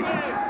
Titans.